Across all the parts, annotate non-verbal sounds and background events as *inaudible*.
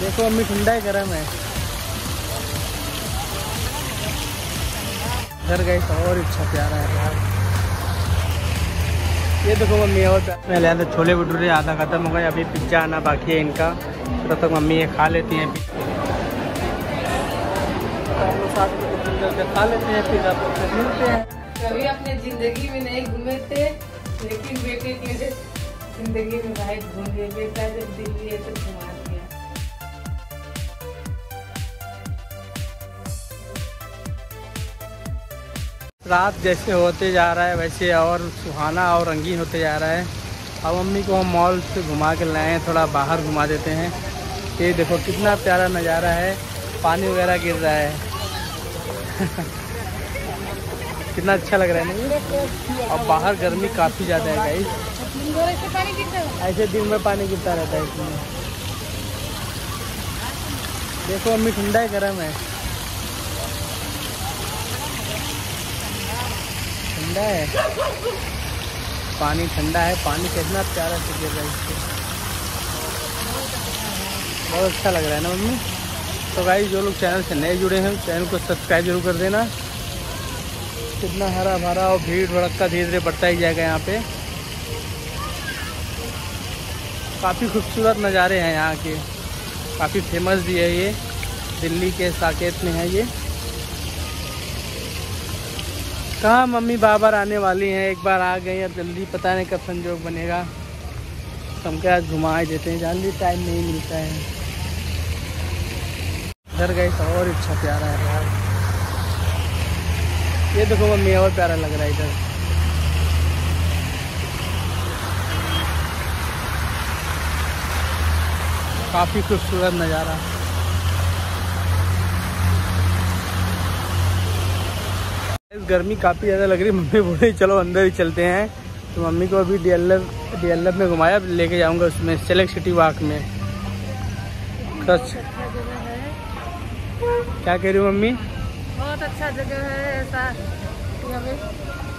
देखो मम्मी ठंडा है गर्म है। घर गए तो और अच्छा प्यारा है यार। ये देखो मम्मी और मैं लिया था छोले भटूरे आधा खत्म हो गए अभी पिज़्ज़ा आना बाकी है इनका। तब तो तक तो मम्मी ये खा लेती हैं साथ में खा लेते हैं फिर आप मिलते हैं। कभी अपने ज़िंदगी में नहीं घूमे थे लेकिन बेटे के ज़िंदगी में भाई घूम गए बेटा जब दिल्ली है तो घुमा रात जैसे होते जा रहा है, वैसे और सुहाना और रंगीन होते जा रहा है। अब मम्मी को हम मॉल से घुमा के लाए हैं, थोड़ा बाहर घुमा देते हैं। ये देखो कितना प्यारा नज़ारा है, पानी वगैरह गिर रहा है। *laughs* कितना अच्छा लग रहा है, नहीं? और बाहर गर्मी काफ़ी ज़्यादा है गाइस ऐसे दिन में पानी गिरता रहता है इसमें। देखो मम्मी ठंडा है गर्म है। ठंडा है। पानी ठंडा है। पानी कितना प्यारा से गिर रहा है बहुत अच्छा लग रहा है ना मम्मी? तो भाई जो लोग चैनल से नए जुड़े हैं चैनल को सब्सक्राइब ज़रूर कर देना। कितना हरा भरा और भीड़ भड़का धीरे धीरे बढ़ता ही जाएगा यहाँ पे। काफ़ी खूबसूरत नज़ारे हैं यहाँ के। काफ़ी फ़ेमस भी है ये। दिल्ली के साकेत में है ये। कहाँ मम्मी बाबर आने वाली हैं? एक बार आ गई अब जल्दी पता नहीं कब संजोग बनेगा। तो हम क्या घुमा देते हैं, जल्दी टाइम नहीं मिलता है। घर गए तो और अच्छा प्यारा है यार। ये देखो मम्मी, और प्यारा लग रहा है इधर। काफ़ी खूबसूरत नज़ारा। गर्मी काफ़ी ज़्यादा लग रही है। मम्मी बोले चलो अंदर ही चलते हैं। तो मम्मी को अभी डी एल में घुमाया लेके जाऊँगा उसमें सेलेक्ट सिटी वॉक में। सच क्या कह रही हो मम्मी? बहुत अच्छा जगह है ऐसा।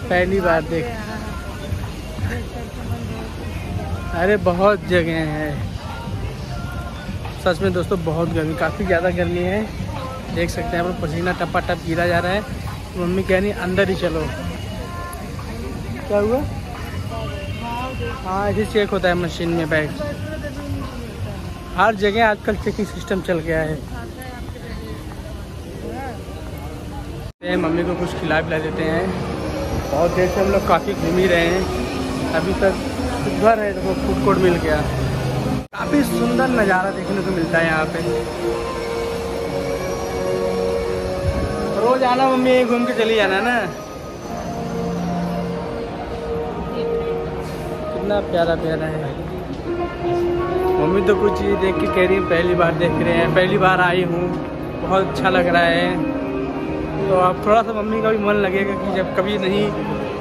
पहली बार देख। अरे बहुत जगह है। सच में दोस्तों बहुत गर्मी काफ़ी ज़्यादा गर्मी है। देख सकते हैं पसीना टपा टप गिरा जा रहा है। मम्मी कह रही अंदर ही चलो। क्या हुआ? हाँ ऐसे चेक होता है मशीन में बैग हर जगह आजकल चेकिंग सिस्टम चल गया है। मम्मी को कुछ खिला पिला देते हैं। बहुत देर से हम लोग काफ़ी घूम ही रहे हैं। अभी तक घर है देखो फ़ूड कोर्ट मिल गया। काफ़ी सुंदर नज़ारा देखने को मिलता है यहाँ पे। रोज आना मम्मी यहीं घूम के चली जाना ना। कितना प्यारा प्यारा है मम्मी तो कुछ चीज़ देख के कह रही है, पहली बार देख रहे हैं। पहली बार आई हूँ, बहुत अच्छा लग रहा है। तो अब थोड़ा सा मम्मी का भी मन लगेगा कि जब कभी नहीं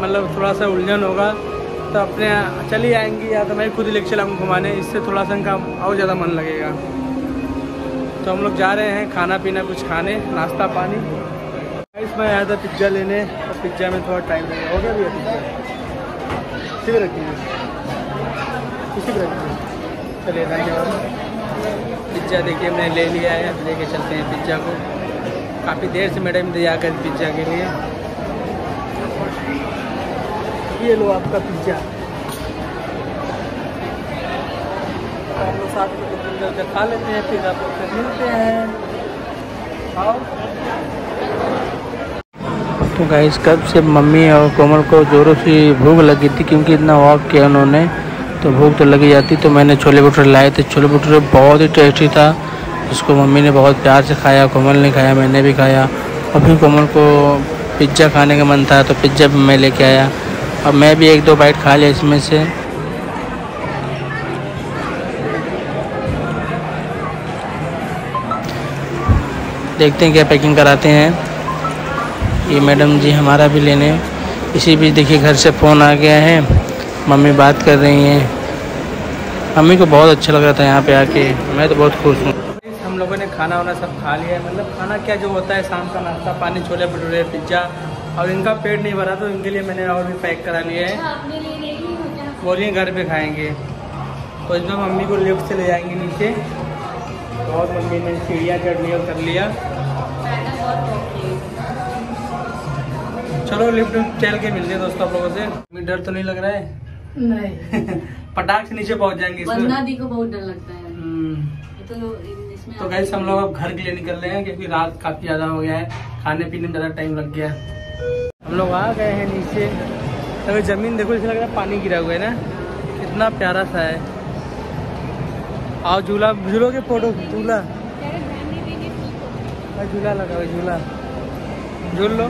मतलब थोड़ा सा उलझन होगा तो अपने चली आएँगी या तो मैं खुद लेके चलाऊँगा घुमाने, इससे थोड़ा सा इनका और ज़्यादा मन लगेगा। तो हम लोग जा रहे हैं खाना पीना कुछ खाने नाश्ता पानी इसमें आया था पिज़्ज़ा लेने, और पिज़्ज़ा में थोड़ा टाइम लगेगा हो गया भैया पिज़्ज़ा? इसी पर रखिए। इसी पर रखिए। चलिए धन्यवाद पिज़्ज़ा देखिए, हमने ले लिया है। लेके चलते हैं पिज़्ज़ा को। काफ़ी देर से मैडम इंतज़ार कर पिज़्ज़ा के लिए। ये लो आपका पिज़्ज़ा। साथ में खा लेते हैं, फिर आप मिलते हैं। आओ। तो गाइस कब से मम्मी और कोमल को जोरों से भूख लगी थी, क्योंकि इतना वॉक किया उन्होंने तो भूख तो लगी जाती तो मैंने छोले भटूरे लाए थे। छोले भटूरे बहुत ही टेस्टी था उसको मम्मी ने बहुत प्यार से खाया, कोमल ने खाया, मैंने भी खाया। और फिर कोमल को पिज़्ज़ा खाने का मन था तो पिज़्ज़ा भी मैं लेके आया। और मैं भी एक दो बाइट खा लिया इसमें से। देखते हैं क्या पैकिंग कराते हैं। ये मैडम जी हमारा भी लेने। इसी बीच देखिए घर से फ़ोन आ गया है। मम्मी बात कर रही हैं। मम्मी को बहुत अच्छा लग रहा था यहाँ पे आके। मैं तो बहुत खुश हूँ। हम लोगों ने खाना वाना सब खा लिया है। मतलब खाना क्या जो होता है, शाम का नाश्ता, पानी, छोले भटूरे, पिज़्ज़ा, और इनका पेट नहीं भरा तो इनके लिए मैंने और भी पैक करा लिया है। बोलिए घर पे खाएँगे। तो इसमें मम्मी को लिफ्ट से ले जाएँगे नीचे। बहुत मम्मी ने सीढ़ियाँ चढ़ लिया कर लिया। चलो लिफ्ट चल के मिलते हैं दोस्तों आप लोगों से। डर तो नहीं लग रहा है? नहीं। *laughs* पटाख से नीचे पहुँच जाएँगे को बहुत डर लगता है। हम्म, तो इसमें तो गैस हम लोग अब घर के लिए निकल रहे हैं क्योंकि रात काफ़ी ज़्यादा हो गया है। खाने पीने में ज़्यादा टाइम लग गया हम लोग आ गए हैं नीचे। अगर ज़मीन देखो इसे लग रहा है पानी गिरा हुआ है ना। कितना प्यारा सा है। आओ झूला झूलो। के फ़ोटो झूला। झूला लगा हुआ झूला। झूल लो।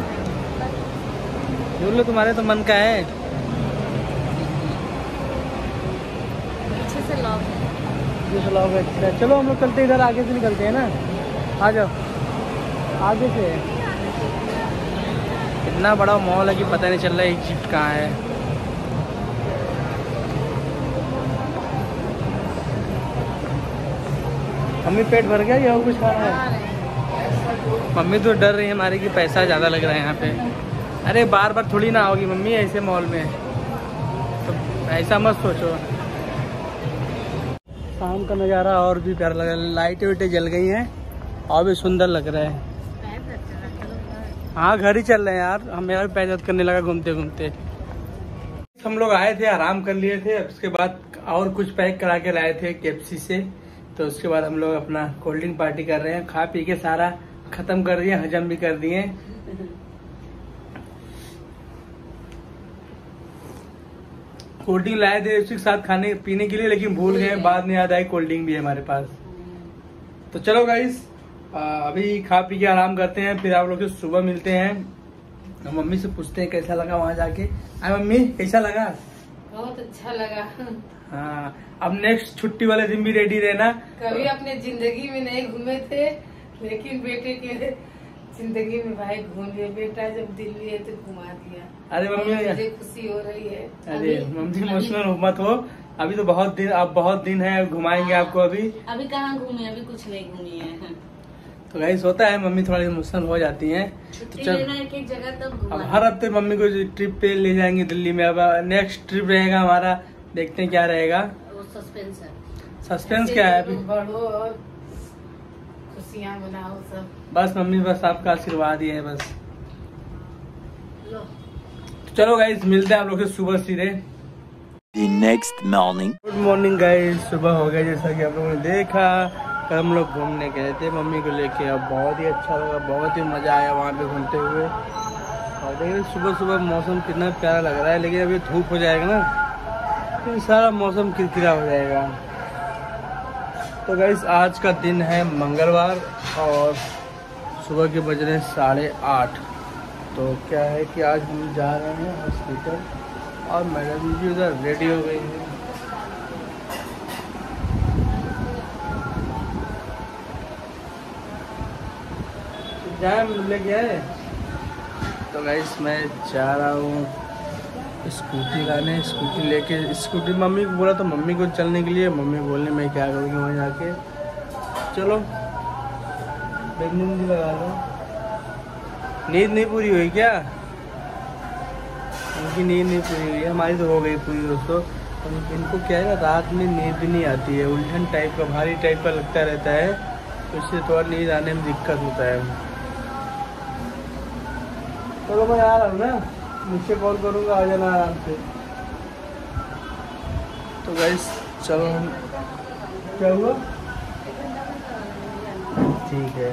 झूल तुम्हारे तो मन का है। पीछे से लॉक है ये तो अच्छा चलो हम लोग चलते इधर आगे से निकलते हैं ना। आ जाओ। आगे से। इतना बड़ा मॉल है कि पता नहीं चल रहा है इजिप्ट कहाँ है। मम्मी पेट भर गया या कुछ खा रहा है मम्मी तो डर रही है हमारे कि पैसा ज़्यादा लग रहा है यहाँ पे। अरे बार बार थोड़ी ना आओगी मम्मी, ऐसे मॉल में। तो ऐसा मत सोचो। शाम का नज़ारा और भी प्यारा लग रहा है। लाइटें वाइटें जल गई हैं। और भी सुंदर लग रहा है। हाँ घर ही चल रहे हैं यार। हम यार पैदल करने लगा घूमते घूमते हम लोग आए थे, आराम कर लिए थे। उसके बाद और कुछ पैक करा के लाए थे केपसी से। तो उसके बाद हम लोग अपना कोल्ड ड्रिंक पार्टी कर रहे हैं। खा पी के सारा खत्म कर दिए, हजम भी कर दिए। कोल्ड ड्रिंक लाए थे उसके साथ खाने पीने के लिए लेकिन भूल गए बाद में याद आई कोल्ड ड्रिंक भी है हमारे पास। तो चलो गाइस अभी खा पी के आराम करते हैं फिर आप लोग से सुबह मिलते हैं। हम मम्मी से पूछते हैं कैसा लगा वहाँ जाके। अरे मम्मी कैसा लगा? बहुत अच्छा लगा। हाँ अब नेक्स्ट छुट्टी वाले दिन भी रेडी रहना। कभी अपने ज़िंदगी में नहीं घूमे थे लेकिन बेटे के ज़िंदगी में भाई घूम लिए बेटा जब दिल्ली है तो घुमा दिया। अरे मम्मी मुझे खुशी हो रही है। अरे मम्मी इमोशनल मत हो। अभी तो बहुत दिन अब बहुत दिन है घुमाएँगे आपको अभी। अभी कहाँ घूमे अभी कुछ नहीं घूमी है। तो गाइस होता है मम्मी थोड़ा इमोशनल हो जाती हैं। तो चल। एक एक जगह अब हर हफ़्ते मम्मी को ट्रिप पे ले जाएँगे दिल्ली में। अब नेक्स्ट ट्रिप रहेगा हमारा। देखते हैं क्या रहेगा। वो सस्पेंस है। सस्पेंस क्या है अभी? बढ़ो और खुशियाँ सब। बस मम्मी बस आपका आशीर्वाद ही है बस। लो। तो चलो गाइस मिलते हैं आप लोग से सुबह सीधे। The next morning. Good morning guys सुबह हो गया जैसा कि आप लोगों ने देखा। कल हम लोग घूमने गए थे मम्मी को लेके अब बहुत ही अच्छा लगा बहुत ही मज़ा आया वहाँ पे घूमते हुए। और देखिए सुबह सुबह मौसम कितना प्यारा लग रहा है लेकिन अभी धूप हो जाएगा ना फिर सारा मौसम किरकिरा हो जाएगा। तो गाइस आज का दिन है मंगलवार और सुबह के बज रहे हैं साढ़े आठ। तो क्या है कि आज हम जा रहे हैं हॉस्पिटल और मैडम जी उधर रेडी हो गई हैं। जाए मिलने गया है। तो गाइस मैं जा रहा हूँ। स्कूटी लाने, स्कूटी लेके, स्कूटी मम्मी को बोला तो मम्मी को चलने के लिए, मम्मी बोलने, मैं क्या करूँगी वहाँ जाके? चलो बैडमिंटन लगा लो। नींद नहीं पूरी हुई क्या? उनकी नींद नहीं पूरी हुई, हमारी तो हो गई पूरी दोस्तों। हम इनको क्या है ना रात में नींद भी नहीं आती है उल्टन टाइप का, भारी टाइप का लगता रहता है तो इससे थोड़ा नींद आने में दिक्कत होता है। चलो तो मैं आ रहा हूँ ना। नीचे कॉल करूँगा आ जाना आराम से। तो गाइस चलो हम क्या हुआ? ठीक है।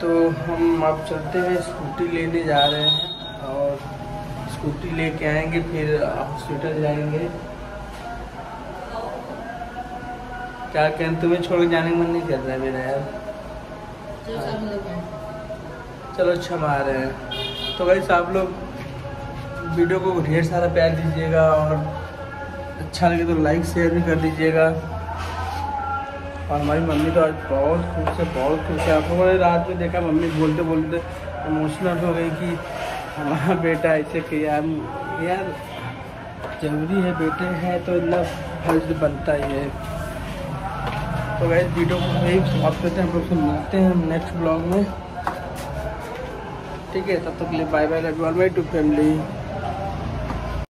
तो हम आप चलते हैं स्कूटी लेने जा रहे हैं और स्कूटी लेके आएँगे फिर हॉस्पिटल जाएँगे। क्या कहते तुम्हें छोड़ के जाने का मन नहीं कर रहा है मेरा यार? चलो क्षमा रहे हैं। तो भाई आप लोग वीडियो को ढेर सारा प्यार दीजिएगा और अच्छा लगे तो लाइक शेयर भी कर दीजिएगा। और हमारी मम्मी तो आज बहुत खुश है, बहुत खुश है। आप लोगों ने रात में देखा, मम्मी बोलते बोलते इमोशनल हो गई कि हमारा बेटा, ऐसे किया। यार, ज़रूरी है बेटे हैं तो इतना फ़र्ज़ बनता ही है। तो वैसे वीडियो को यही समाप्त करते हैं। हम लोग से मिलते हैं नेक्स्ट ब्लॉग में। ठीक है तब तक के लिए bye bye love you too family